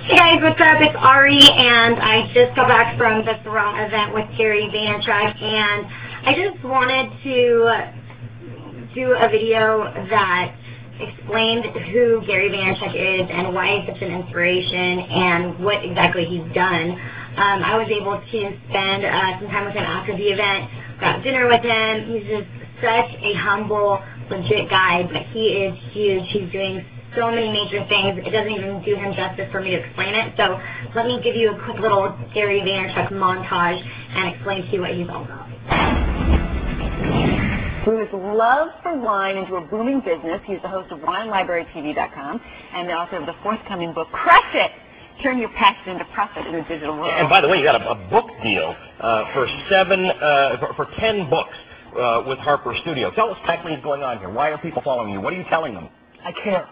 Hey guys, what's up? It's Ari, and I just got back from the Throne event with Gary Vaynerchuk, and I just wanted to do a video that explained who Gary Vaynerchuk is and why he's such an inspiration and what exactly he's done. Um, I was able to spend uh, some time with him after the event, got dinner with him. He's just such a humble, legit guy, but he is huge. He's doing so many major things. It doesn't even do him justice for me to explain it. So let me give you a quick little Gary Vaynerchuk montage and explain to you what he's all about. Through his love for wine into a booming business, he's the host of WineLibraryTV.com and the author of the forthcoming book, Crush It! Turn your passion into profit in the digital world. And by the way, you got a, a book deal uh, for seven, uh, for, for ten books uh, with Harper Studio. Tell us exactly what's going on here. Why are people following you? What are you telling them? I care.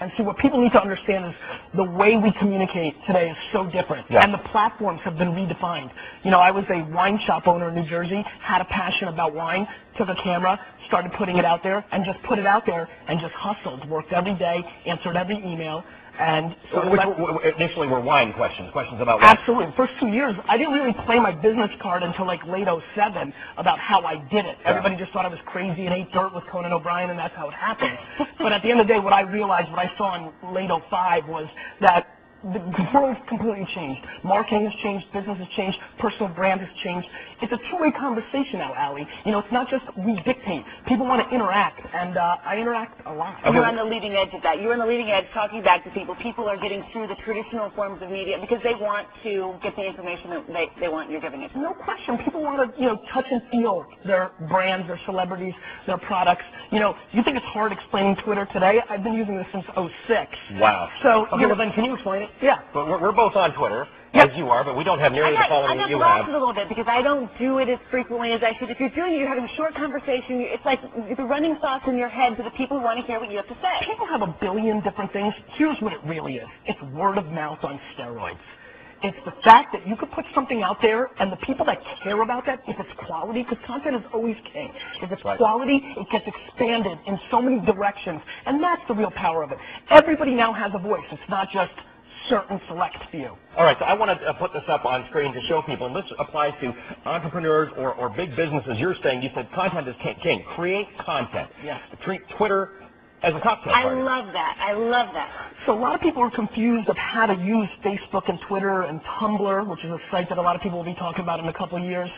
And see, what people need to understand is the way we communicate today is so different. Yeah. And the platforms have been redefined. You know, I was a wine shop owner in New Jersey, had a passion about wine, took a camera, started putting it out there, and just put it out there and just hustled. Worked every day, answered every email, and so Which let- were- were- initially were wine questions, questions about wine. Absolutely. The first two years, I didn't really play my business card until like late 07 about how I did it. Everybody just thought I was crazy and ate dirt with Conan O'Brien, and that's how it happened. but at the end of the day, what I realized, what I saw in late 05 was that the the world's completely changed. Marketing has changed, business has changed, personal brand has changed. It's a two-way conversation now, Ali. You know, it's not just we dictate. People want to interact, and uh, I interact a lot. Okay. You're on the leading edge of that. You're on the leading edge talking back to people. People are getting through the traditional forms of media because they want to get the information that they, they want you're giving it to them. No question. People want to, you know, touch and feel their brands, their celebrities, their products. You know, you think it's hard explaining Twitter today? I've been using this since 06. Wow. So, okay, you well then can you explain it? Yeah. But we're, we're both on Twitter, Yep. as you are, but we don't have nearly the got, I following that you have. I got lost a little bit because I don't do it as frequently as I should. If you're doing it, you're having a short conversation. It's like the running thoughts in your head to the people who want to hear what you have to say. People have a billion different things. Here's what it really is. It's word of mouth on steroids. It's the fact that you could put something out there and the people that care about that, if it's quality, because content is always king. If it's Right. quality, it gets expanded in so many directions. And that's the real power of it. Everybody now has a voice. It's not just certain select few. All right, so I want to uh, put this up on screen to show people, and this applies to entrepreneurs or, or big businesses. You're saying, you said content is king. king. Create content. Yes. Treat Twitter as a cocktail I party. love that. I love that. So a lot of people are confused of how to use Facebook and Twitter and Tumblr, which is a site that a lot of people will be talking about in a couple of years.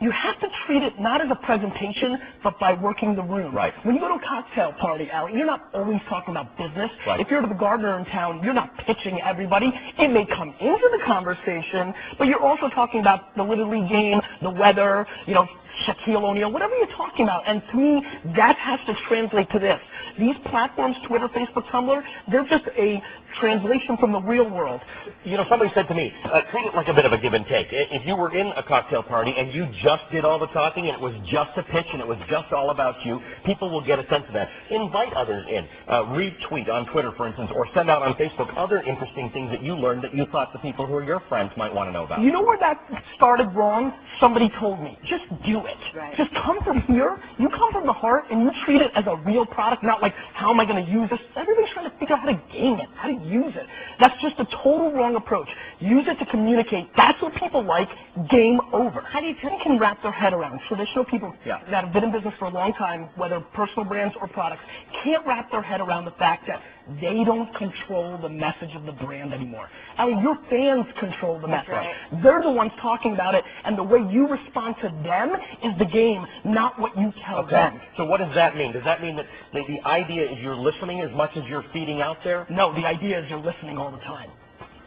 You have to treat it not as a presentation, but by working the room. Right. When you go to a cocktail party, Ali, you're not always talking about business. Right. If you're to the gardener in town, you're not pitching everybody. It may come into the conversation, but you're also talking about the Little League game, the weather, you know, Shaquille O'Neal, whatever you're talking about. And to me, that has to translate to this. These platforms, Twitter, Facebook, Tumblr, they're just a translation from the real world. You know, somebody said to me, uh, treat it like a bit of a give and take. If you were in a cocktail party and you just did all the talking and it was just a pitch and it was just all about you, people will get a sense of that. Invite others in. Uh, retweet on Twitter, for instance, or send out on Facebook other interesting things that you learned that you thought the people who are your friends might want to know about. You know where that started wrong? Somebody told me, just do it. Right. Just come from here. You come from the heart and you treat it as a real product, not like, how am I going to use this? Everybody's trying to figure out how to game it, how to use it. That's just a total wrong approach. Use it to communicate. That's what people like. Game over. How do you think can wrap their head around? Traditional people Yeah. that have been in business for a long time, whether personal brands or products, can't wrap their head around the fact that they don't control the message of the brand anymore. I mean, your fans control the That's message. right. They're the ones talking about it, and the way you respond to them is the game, not what you tell Okay. them. So what does that mean? Does that mean that the, the idea is you're listening as much as you're feeding out there? No, the idea is you're listening all the time.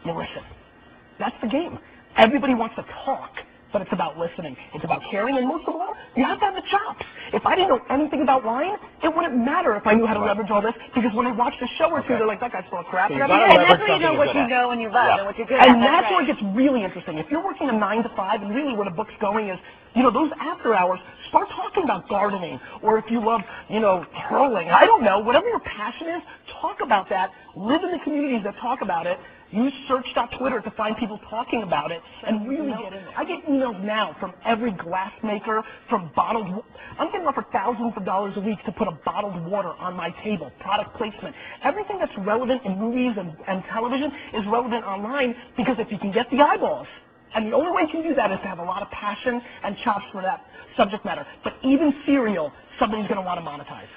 You listen. That's the game. Everybody wants to talk, but it's about listening. It's about caring, and most of all, you have to have the chops. If I didn't know anything about wine, it wouldn't matter if I knew how to Right. leverage all this, because when I watched a show or two, Okay. they're like, that guy's full of crap. So you gotta gotta be and that's where you know what you're at. know and you love Yeah. and what you're good at. And that's right. where it gets really interesting. If you're working a nine to five, and really where the book's going is, you know, those after hours, start talking about gardening, or if you love, you know, curling. I don't know, whatever your passion is, talk about that. Live in the communities that talk about it. Use search.twitter to find people talking about it, and really get in there. I get emails now from every glass maker, from bottled. I'm getting offered thousands of dollars a week to put a bottled water on my table. Product placement. Everything that's relevant in movies and, and television is relevant online because if you can get the eyeballs, and the only way you can do that is to have a lot of passion and chops for that subject matter. But even cereal, somebody's going to want to monetize.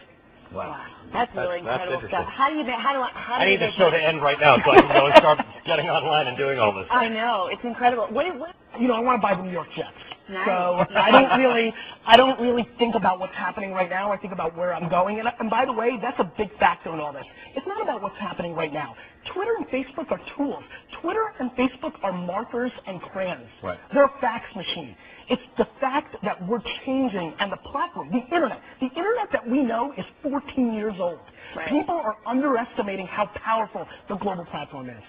Wow. That's really That's- that's incredible interesting. stuff. How do you how do I how do I need the show to end right now so I can go and start getting online and doing all this. I know it's incredible. What, what you know, I want to buy the New York Jets. Nice. So I don't really, I don't really think about what's happening right now. I think about where I'm going. And, and by the way, that's a big factor in all this. It's not about what's happening right now. Twitter and Facebook are tools. Twitter and Facebook are markers and crayons. Right. They're a fax machine. It's the fact that we're changing and the platform, the internet. The internet that we know is 14 years old. Right. People are underestimating how powerful the global platform is.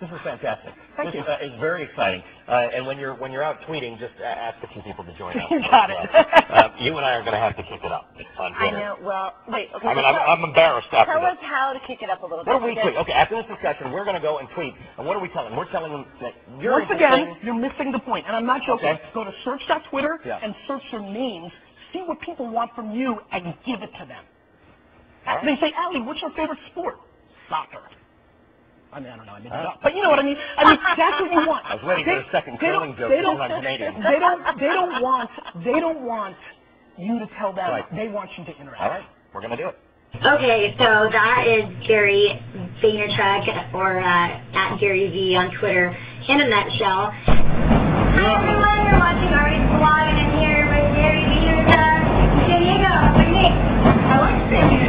This is fantastic. Thank this you. Uh, is very exciting. Uh, and when you're when you're out tweeting, just uh, ask a few people to join us. You got it. uh, you and I are going to have to kick it up on I know. Well, wait. Okay. I mean, I'm, I'm embarrassed after Tell this. us how to kick it up a little bit. What are we tweet? Okay, after this discussion, we're going to go and tweet. And what are we telling them? We're telling them that you're Once again, you're missing the point. and I'm not joking. Okay. Go to search.twitter Yeah. and search your names. See what people want from you and give it to them. Right. They say, Ali, what's your favorite sport? Soccer. I mean, I don't know. I made that Huh? up. But you know what I mean. I mean, that's what you want. I was waiting for a second they curling don't- joke They don't, I'm Canadian. they don't. They don't want. They don't want you to tell them. Right. They want you to interact. All right, we're going to do it. Okay, so that is Gary Vaynerchuk or uh, at Gary Vee on Twitter in a nutshell. Hi everyone, you're watching Ari's vlog and I'm here with Gary Vaynerchuk in San Diego. What's your name? Alex.